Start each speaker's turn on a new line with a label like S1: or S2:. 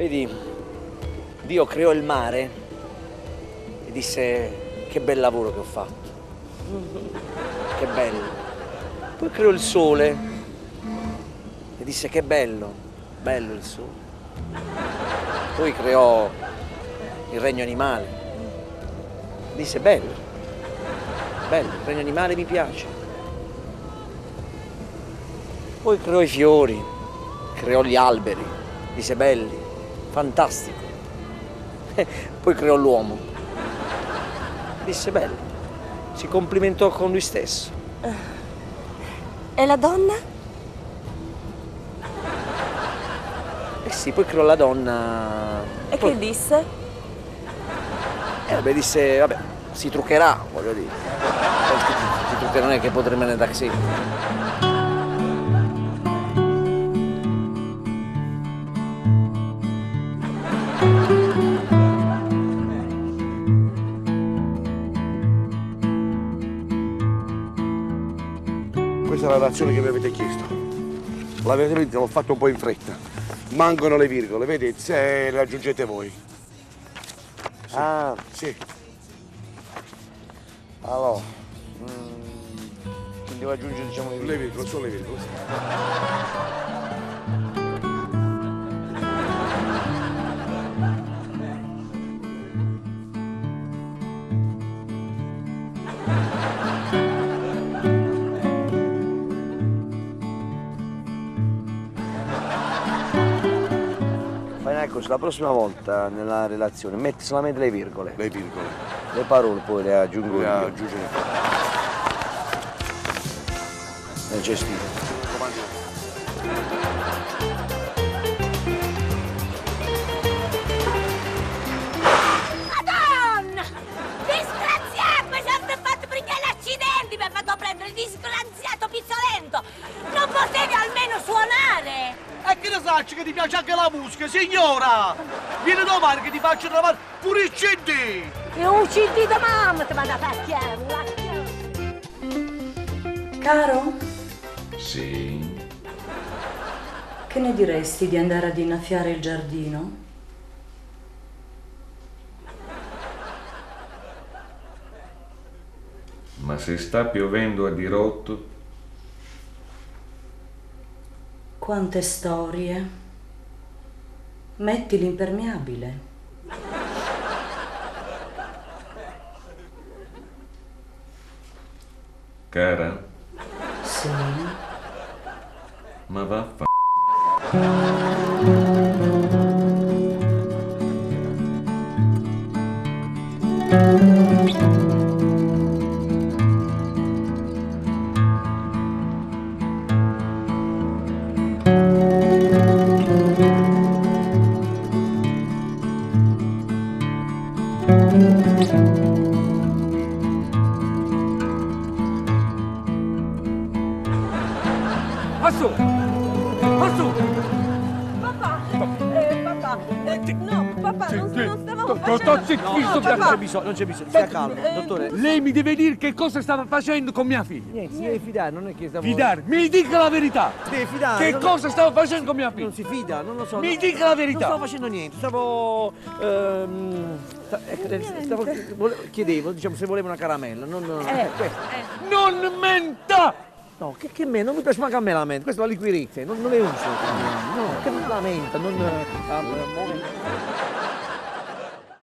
S1: Vedi, Dio creò il mare e disse che bel lavoro che ho fatto. Che bello. Poi creò il sole e disse che bello, bello il sole. Poi creò il regno animale. Disse bello, bello, il regno animale mi piace. Poi creò i fiori, creò gli alberi, disse belli, fantastico. Poi creò l'uomo, disse bello, si complimentò con lui stesso.
S2: E la donna?
S1: Eh sì, poi creò la donna.
S2: E
S1: Poi-
S2: che disse?
S1: Eh, vabbè, disse, vabbè, si truccherà, voglio dire. Si, truccherà, non è che potrà rimanere da così.
S3: Questa è la relazione che mi avete chiesto. L'avete visto, l'ho fatto un po' in fretta. Mancano le virgole, vedete, se le aggiungete voi.
S1: Ah,
S3: Sì.
S1: allora. mm, quindi devo aggiungere, diciamo,
S3: Le virgole, solo le virgole. sì.
S1: Fai una cosa, la prossima volta nella relazione metti solamente le virgole.
S3: Le virgole.
S1: Le parole poi le aggiungo
S3: Le
S1: io.
S3: aggiungete.
S1: Nel gestito.
S4: Madonna! Disgraziato! Mi sono fatto prendere l'accidente! Mi ha fatto prendere il disgraziato pizzolento! Suonare!
S5: E che ne sai che ti piace anche la musica, signora? Vieni domani che ti faccio trovare pure il CD!
S4: E un CD da mamma ti vado a pacchiare!
S6: Caro,
S7: Sì,
S6: che ne diresti di andare ad innaffiare il giardino?
S7: ma se sta piovendo a dirotto,
S6: Quante storie. Metti l'impermeabile.
S7: cara,
S6: Sì.
S7: ma vaffa.
S5: Asso! Asso!
S2: Papà, eh, papà, eh, no, papà, non, non stavamo facendo... No,
S1: Non c'è bisogno, non c'è bisogno. Stia calmo, dottore.
S5: Lei mi deve dire che cosa stava facendo con mia figlia.
S1: Niente, si deve fidare, non è che stiamo...
S5: Fidare, mi dica la verità.
S1: Si deve fidare.
S5: Che
S1: non-
S5: cosa stava facendo con mia
S1: Non
S5: figlia?
S1: si fida, non lo so.
S5: Mi dica la verità.
S1: Non stavo facendo niente, stavo... ehm, ecco, stavo chiedevo, diciamo, se voleva una caramella, non...
S2: Eh,
S1: questo.
S5: Non menta!
S1: No, che, che me, non mi piace manco a me la mente, questa è la liquirizia, non, non è uso. No, che la menta, non... ah, eh, mo-